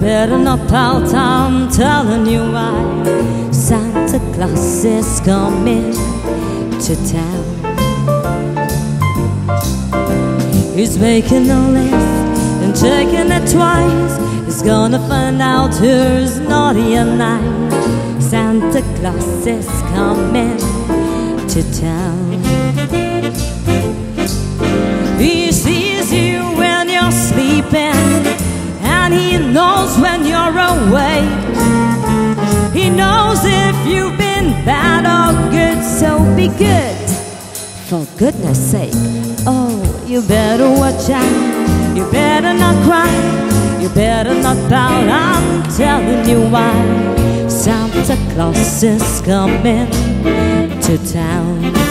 better not pout. I'm telling you why. Santa Claus is coming to town. He's making a list and checking it twice. He's gonna find out who's naughty and nice. Santa Claus is coming to town. He sees you when you're sleeping, and he knows when you're away He knows if you've been bad or good, so be good. For goodness sake, oh, you better watch out. You better not cry. You better not pout. I'm telling you why. Santa Claus is coming to town.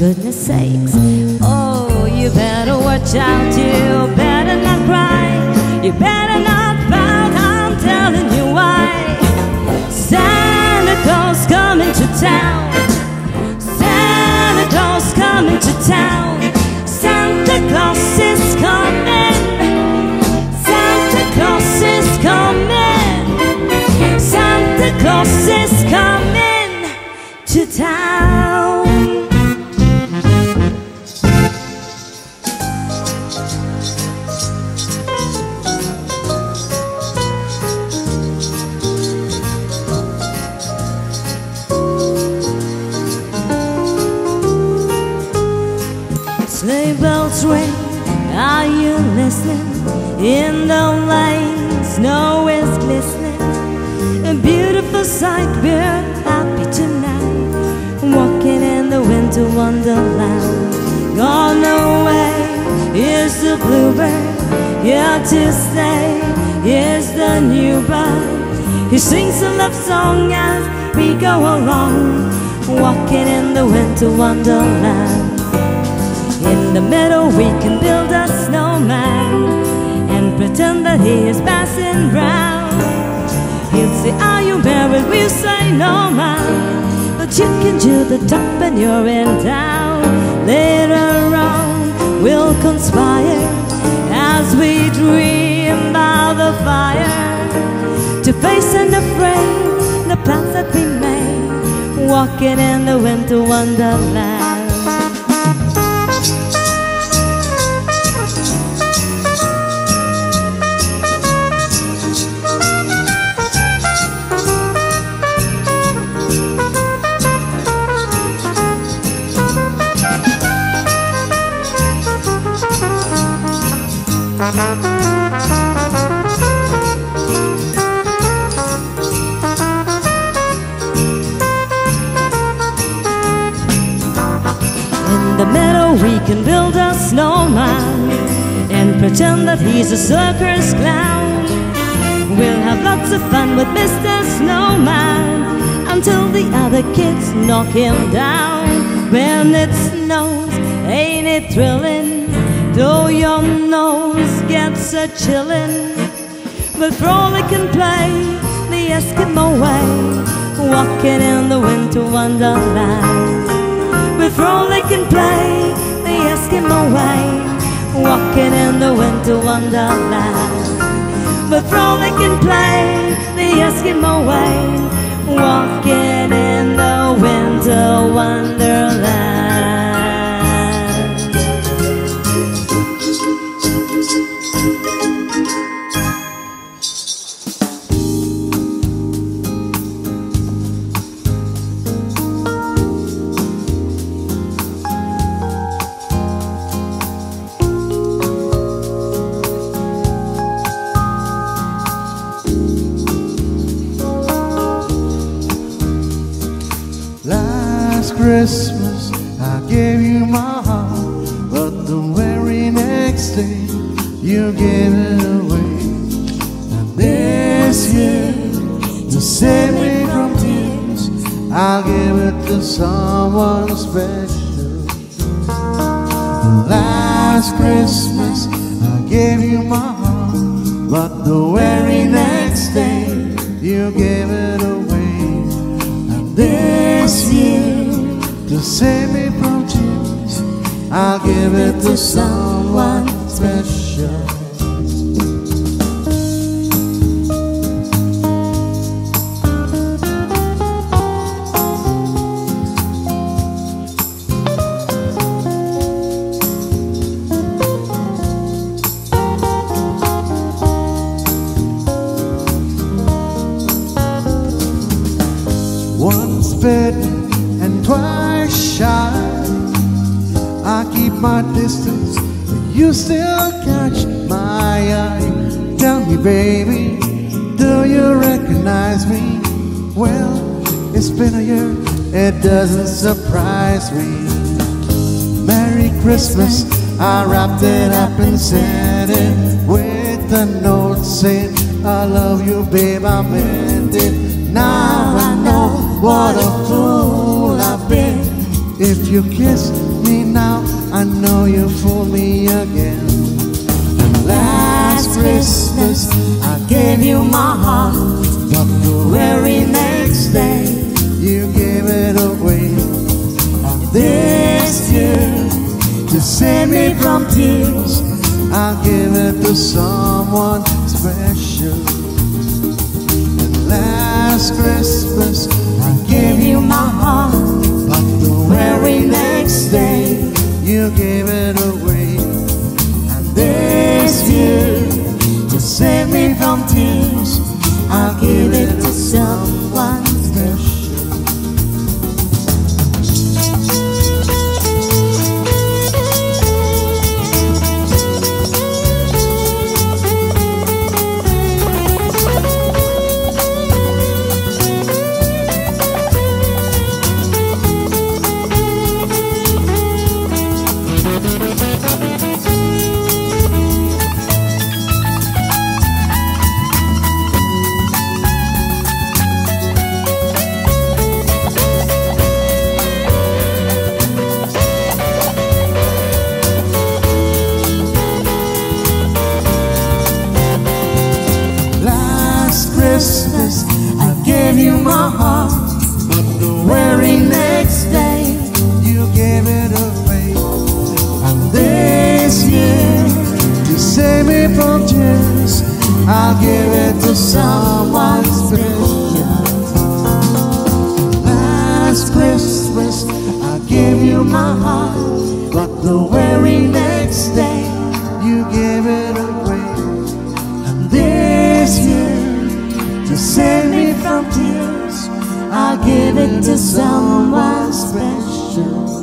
Goodness sakes, oh, you better watch out. You better not cry. You better not pout. I'm telling you why. Santa Claus coming to town. Santa Claus coming to town. Santa Claus is coming. Santa Claus is coming. Santa Claus is Sleigh are you listening? In the lane, snow is glistening. A beautiful sight, we're happy tonight. Walking in the winter wonderland. Gone away is the bluebird, here to stay is the new bird. He sings a love song as we go along. Walking in the winter wonderland. In the middle we can build a snowman And pretend that he is Parson Brown. He'll say, are you married? We'll say, no man But you can do the top and you're in town. Later on we'll conspire As we dream by the fire To face unafraid the plans that we made Walking in the winter wonderland we can build a snowman And pretend that he's a circus clown. We'll have lots of fun with Mr. Snowman Until the other kids knock him down. When it snows, ain't it thrilling? Though your nose gets a chillin' We'll frolic and play the Eskimo way Walking in the winter wonderland. With frolic and play Eskimo way, walking in the winter wonderland. With frolic and play the Eskimo way, walking in the winter wonderland. Christmas I gave you my heart, but the very next day you gave it away. And this year, to save me from tears, I'll give it to someone special. Last Christmas I gave you my heart, but the very next to someone special. Once bitten and twice shy. I keep my distance, but you still catch my eye. Tell me, baby, do you recognize me? Well, it's been a year, it doesn't surprise me. Merry Christmas, I wrapped it up and sent it with a note saying, I love you, babe, I meant it. Now I know what a fool I've been. If you kiss now, I know you fooled me again. Last Christmas I gave you my heart, but the very next day you gave it away. And this year to save me from tears, I'll give it to someone special. And last Christmas I gave you my heart, but the very next day you gave it away. And this year to saved me from tears, I'll give it to someone special. Last Christmas, I gave you my heart, but the very next day, you gave it away. And this year, to save me from tears, I'll give it to someone special.